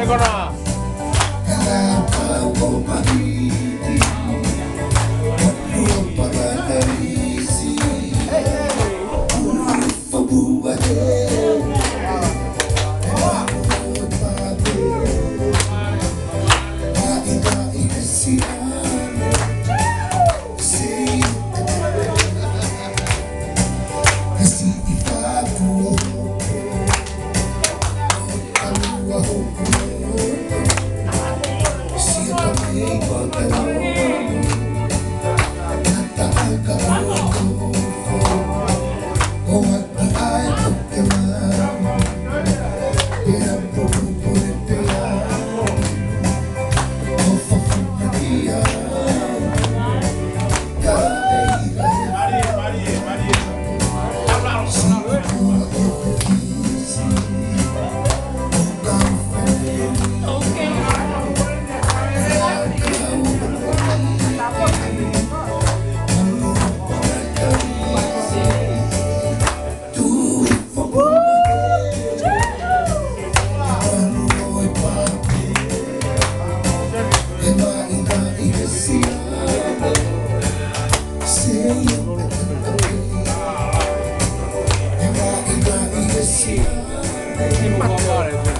Agora! Caramba, vou my mim. Oh, 你不光棍了。